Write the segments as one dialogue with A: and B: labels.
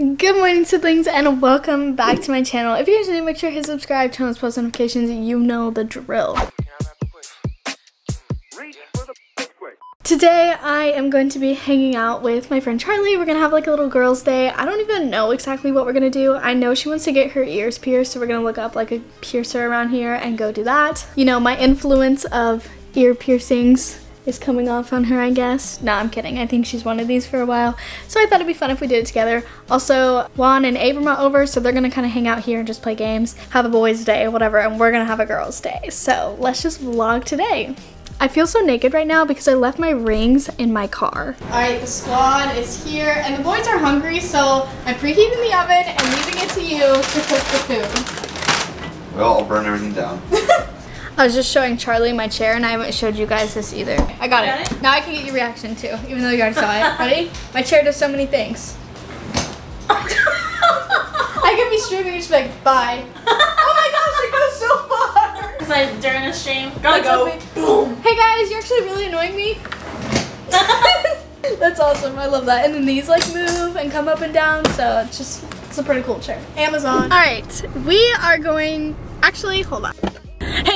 A: Good morning sydlings and welcome back to my channel. If you're new, make sure to hit subscribe, turn on post notifications, you know the drill. Today I am going to be hanging out with my friend Charli. We're gonna have like a little girls day. I don't even know exactly what we're gonna do. I know she wants to get her ears pierced so we're gonna look up like a piercer around here and go do that. You know my influence of ear piercings is coming off on her, I guess. No, I'm kidding. I think she's wanted these for a while. So I thought it'd be fun if we did it together. Also, Juan and Abram are over, so they're gonna kind of hang out here and just play games, have a boys' day, whatever, and we're gonna have a girls' day. So let's just vlog today. I feel so naked right now because I left my rings in my car. All right, the squad is here, and the boys are hungry, so I'm preheating the oven and leaving it to you to cook the food.
B: Well, I'll burn everything down.
A: I was just showing Charli my chair and I haven't showed you guys this either. I got,
C: Got
A: it.
C: it?
A: Now I can get your reaction too, even though you already saw it. Ready? My chair does so many things. I could be streaming and just be like, bye. oh my gosh, it goes so far.
C: It's like during the stream, gotta
A: That's
C: go.
A: okay. Hey guys, you're actually really annoying me. That's awesome. I love that. And then these like move and come up and down, so it's just it's a pretty cool chair. Amazon. All right, we are going. Actually, hold on.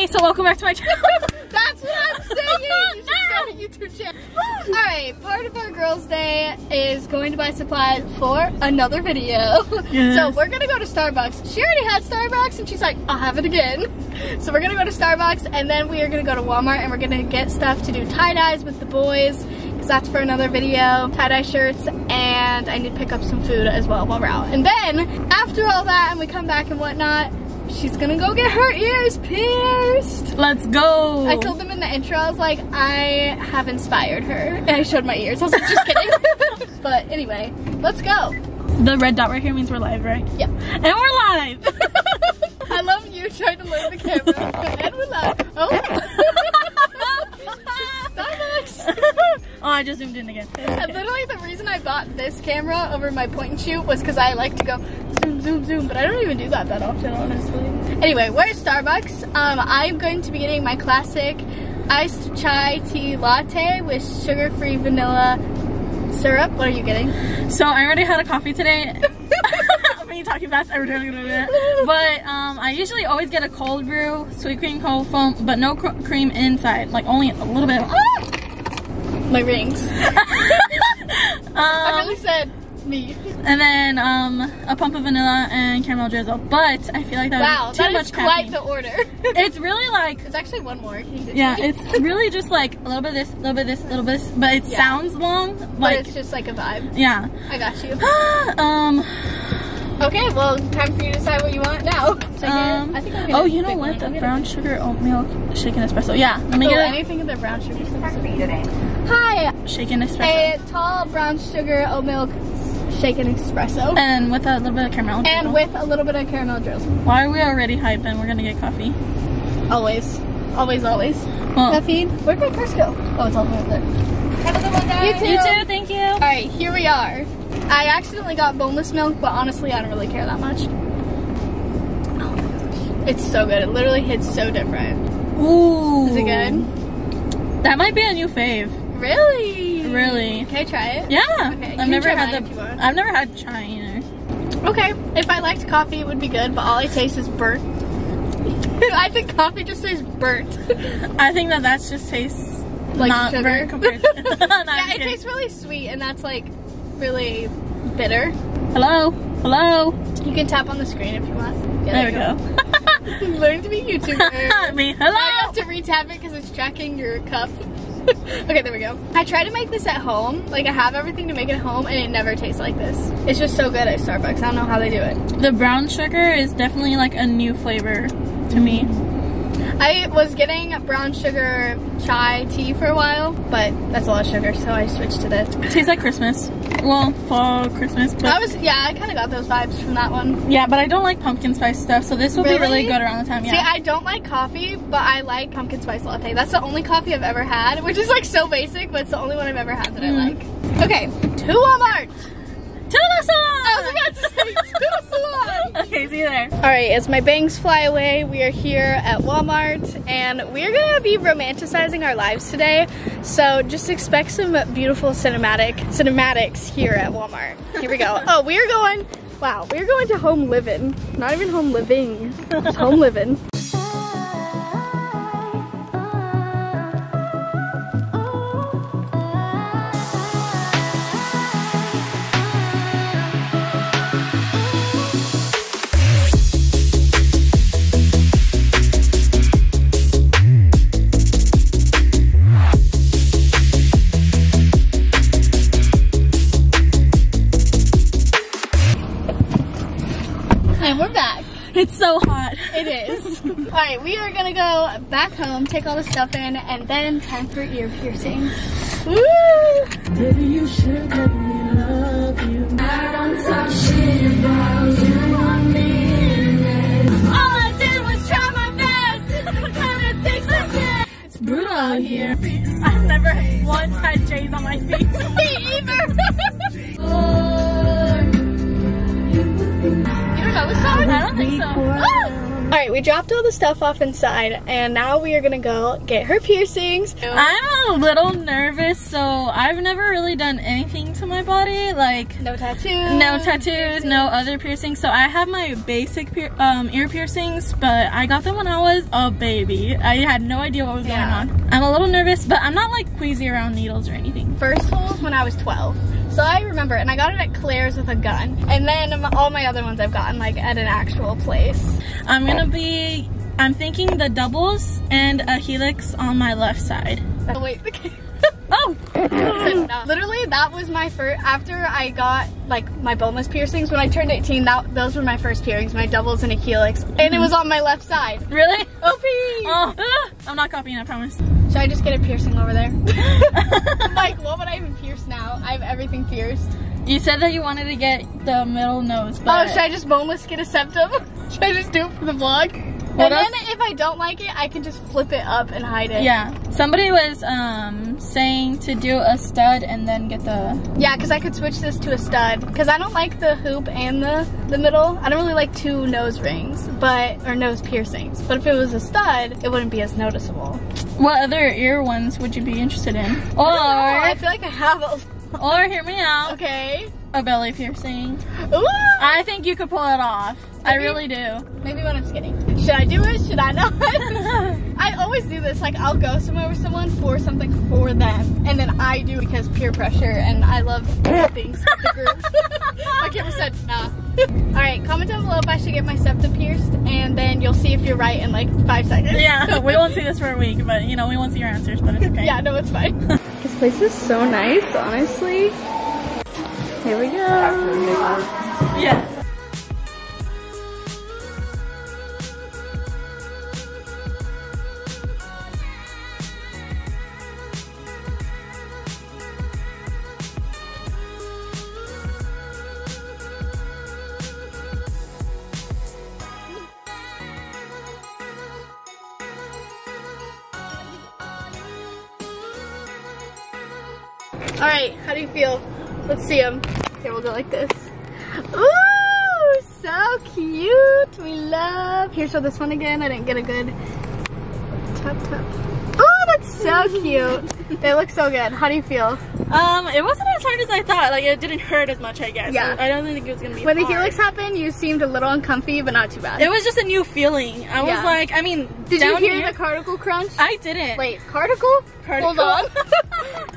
C: Hey, so welcome back to my channel.
A: That's what I'm saying. You should start a YouTube channel. All right, part of our girls' day is going to buy supplies for another video.
C: Yes.
A: So we're gonna go to Starbucks. She already had Starbucks, and she's like, "I'll have it again." So we're gonna go to Starbucks, and then we are gonna go to Walmart, and we're gonna get stuff to do tie dyes with the boys, because that's for another video. Tie dye shirts, and I need to pick up some food as well while we're out. And then after all that, and we come back and whatnot. She's gonna go get her ears pierced.
C: Let's go.
A: I told them in the intro, I was like, I have inspired her. And I showed my ears. I was like, just kidding. but anyway, let's go.
C: the red dot right here means we're live, right?
A: Yeah.
C: And we're live.
A: I love you trying to load the camera. and we're live. Oh.
C: Oh, I just zoomed in again.
A: And literally the reason I bought this camera over my point and shoot was because I like to go zoom, zoom, zoom, but I don't even do that that often, honestly. Anyway, we're at Starbucks. Um, I'm going to be getting my classic iced chai tea latte with sugar-free vanilla syrup. What are you getting?
C: So I already had a coffee today. Me talking fast. But um, I usually always get a cold brew, sweet cream cold foam, but no cr cream inside. Like only a little bit. Of,
A: My rings. I
C: um,
A: really said me.
C: and then um, a pump of vanilla and caramel drizzle. But I feel like that
A: Wow,
C: was too
A: that
C: much
A: is quite the order.
C: It's really like
A: it's actually one more. Can you do
C: Yeah, it's really just like a little bit of this, a little bit of this, a little bit of this, but it
A: Yeah.
C: sounds long.
A: But it's just like a vibe.
C: yeah.
A: I got you.
C: um,
A: Okay, well, time for you to decide what you want now. Check
C: um.
A: I think I'm
C: oh, you know what?
A: one.
C: The
A: I'm gonna
C: brown sugar oatmeal shaken espresso. Yeah, let me
A: Oh,
C: get a
A: anything in the brown sugar espresso. Hi,
C: shaken espresso.
A: a tall brown sugar oat milk shaken espresso.
C: And with a little bit of caramel.
A: And with a little bit of caramel drizzle.
C: Why are we already hyping? We're gonna get coffee.
A: Always. Always, always.
C: Well,
A: Caffeine. Where'd my purse go? Oh, it's all over there. Have a good one, guys.
C: you too. Thank you.
A: Alright, here we are. I accidentally got boneless milk, but honestly, I don't really care that much. Oh, it's so good. It literally hits so different.
C: Ooh.
A: Is it good?
C: That might be a new fave.
A: Really?
C: Really.
A: Can I try it?
C: Yeah.
A: Okay,
C: I've never had
A: mine if you
C: the. I've never had chai either.
A: Okay. If I liked coffee, it would be good, but all I taste is burnt. I think coffee just tastes burnt.
C: I think that that's just tastes
A: Like
C: not
A: sugar?
C: very compared. To,
A: yeah, it
C: kidding.
A: tastes really sweet, and that's like really bitter.
C: Hello. Hello.
A: You can tap on the screen if you want. Yeah,
C: There we
A: you
C: go.
A: Learn to be a YouTuber.
C: Me. hello.
A: I have to retap it because it's tracking your cup. okay, there we go. I try to make this at home. Like, I have everything to make it at home, and it never tastes like this. It's just so good at Starbucks. I don't know how they do it.
C: The brown sugar is definitely like a new flavor to me.
A: I was getting brown sugar chai tea for a while, but that's a lot of sugar, so I switched to this.
C: It tastes like Christmas. Well, fall, Christmas, but
A: I was, yeah, I kind of got those vibes from that one.
C: yeah, but I don't like pumpkin spice stuff, so this will be
A: Really?
C: really good around the time. Yeah.
A: See, I don't like coffee, but I like pumpkin spice latte. That's the only coffee I've ever had, which is like so basic, but it's the only one I've ever had that I
C: Mm.
A: like. Okay, to Walmart.
C: to the salon.
A: I was about to say to the salon.
C: okay, see you there.
A: All right, as my bangs fly away, we are here at Walmart and we're gonna be romanticizing our lives today. So just expect some beautiful cinematic cinematics here at Walmart. Here we go. oh, we are going. Wow, we are going to home living. Not even home living. Just home living. And we're back.
C: It's so hot.
A: It is. all right, we are gonna go back home, take all the stuff in, and then time for ear piercing. Woo!
C: Baby, you should let me love you. I don't talk shit about you on me. All I did was try my best. What kind of things I did? It's brutal out here. I've never once had J's on my feet.
A: Me either. you don't know the song?
C: I don't think so.
A: All right, we dropped all the stuff off inside, and now we are gonna go get her piercings.
C: I'm a little nervous, so I've never really done anything to my body, like
A: No tattoos.
C: no tattoos, no other piercings. So I have my basic pier um, ear piercings, but I got them when I was a baby. I had no idea what was
A: Yeah.
C: going on. I'm a little nervous, but I'm not like queasy around needles or anything.
A: First holes when I was 12. So I remember, and I got it at Claire's with a gun. And then all my other ones I've gotten like at an actual place.
C: I'm gonna be, I'm thinking the doubles and a helix on my left side.
A: Oh, wait, the
C: Oh!
A: Literally, that was my first. After I got like my boneless piercings, when I turned 18, that those were my first piercings, my doubles and a helix, and it was on my left side.
C: Really?
A: OP.
C: Oh, I'm not copying, I promise.
A: Should I just get a piercing over there? like, what would I even pierce now? I have everything pierced.
C: You said that you wanted to get the middle nose,
A: Oh,
C: but
A: should I just boneless get a septum? should I just do it for the vlog?
C: What
A: and
C: else?
A: then if I don't like it, I can just flip it up and hide it.
C: yeah, somebody was um saying to do a stud and then get the
A: Yeah, because I could switch this to a stud. Because I don't like the hoop and the, the middle. I don't really like two nose rings, but, or nose piercings. But if it was a stud, it wouldn't be as noticeable.
C: What other ear ones would you be interested in? Or,
A: Oh, I feel like I have a,
C: or hear me out,
A: okay.
C: a belly piercing.
A: Ooh!
C: I think you could pull it off. I really do.
A: Maybe when I'm skinny. Should I do it? Should I not? I always do this. Like, I'll go somewhere with someone for something for them, and then I do it because peer pressure, and I love things with the group. my camera said nah. All right, comment down below if I should get my septum pierced, and then you'll see if you're right in like five seconds.
C: yeah, we won't see this for a week, but you know, we won't see your answers, but it's okay.
A: Yeah, no, it's fine. this place is so nice, honestly. Here we go.
C: Yeah.
A: All right, how do you feel? Let's see them. Here, we'll go like this. Ooh, so cute. We love. Here, show this one again. I didn't get a good tap tap. Oh, that's so cute. they look so good. How do you feel?
C: Um, it wasn't as hard as I thought. Like, it didn't hurt as much, I guess.
A: Yeah.
C: I don't think it was gonna be
A: When the helix happened, you seemed a little uncomfy, but not too bad.
C: It was just a new feeling. I was like, I mean,
A: Did
C: down
A: you hear
C: here,
A: the carticle crunch?
C: I didn't.
A: Wait, carticle?
C: Carticle?
A: Hold on.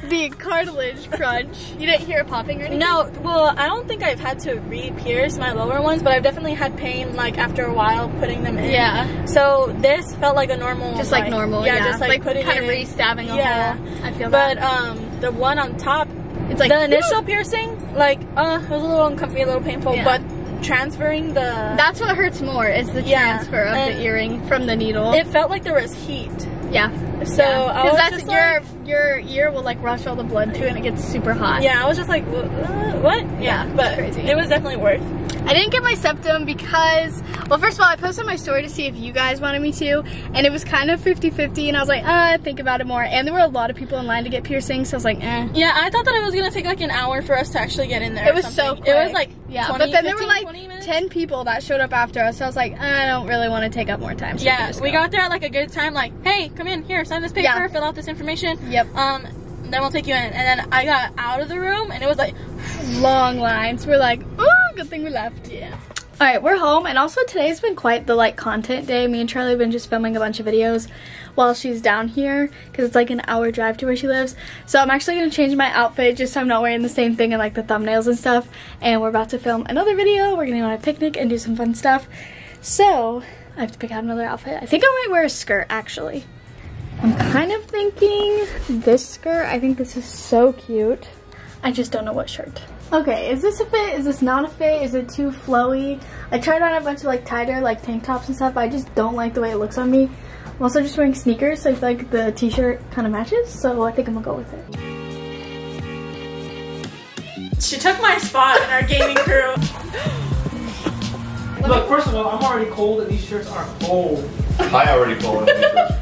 A: the cartilage crunch. You didn't hear it popping or anything?
C: No, well, I don't think I've had to re-pierce my lower ones, but I've definitely had pain like after a while putting them in.
A: Yeah.
C: So this felt like a normal,
A: Just like, normal, yeah.
C: just like, putting
A: kind of
C: in.
A: re-stabbing a
C: Yeah.
A: hole. I feel
C: But
A: that.
C: um, the one on top,
A: It's like
C: the initial piercing, like, uh, it was a little uncomfy, a little painful,
A: Yeah.
C: but transferring the,
A: That's what hurts more is the
C: Yeah,
A: transfer of the earring from the needle.
C: it felt like there was heat.
A: yeah.
C: So I was
A: that's
C: just
A: your
C: like,
A: your ear will like rush all the blood to and it gets super hot.
C: yeah, I was just like, uh, what?
A: Yeah,
C: Yeah, but it was definitely worth.
A: I didn't get my septum because, well, first of all, I posted my story to see if you guys wanted me to, and it was kind of 50-50, and I was like, uh, think about it more. And there were a lot of people in line to get piercings, so I was like, eh.
C: Yeah, I thought that it was gonna take like an hour for us to actually get in there.
A: It was so quick.
C: It was like
A: yeah,
C: 20,
A: but then there were like 10 people that showed up after us, so I was like, I don't really want to take up more time. So
C: Yeah,
A: just
C: we
A: go.
C: got there at like a good time. Like, hey, come in here, sign this paper,
A: Yeah.
C: fill out this information.
A: Yep.
C: Um,
B: then we'll take you in. And then I got out of the room and it was like,
A: long lines. We're like, oh, good thing we left. Yeah. All right, we're home, and also today's been quite the like content day. Me and Charli have been just filming a bunch of videos while she's down here because it's like an hour drive to where she lives. So I'm actually gonna change my outfit just so I'm not wearing the same thing in like the thumbnails and stuff. And we're about to film another video. We're gonna go on a picnic and do some fun stuff. So I have to pick out another outfit. I think I might wear a skirt actually. I'm kind of thinking this skirt. I think this is so cute. I just don't know what shirt. Okay, is this a fit? Is this not a fit? Is it too flowy? I tried on a bunch of like tighter like tank tops and stuff, but I just don't like the way it looks on me. I'm also just wearing sneakers, so I feel like the t-shirt kind of matches, so I think I'm gonna go with it.
B: she took my spot in our gaming crew.
D: Look, first of all, I'm already cold and these shirts are cold.
E: I already followed these shirts.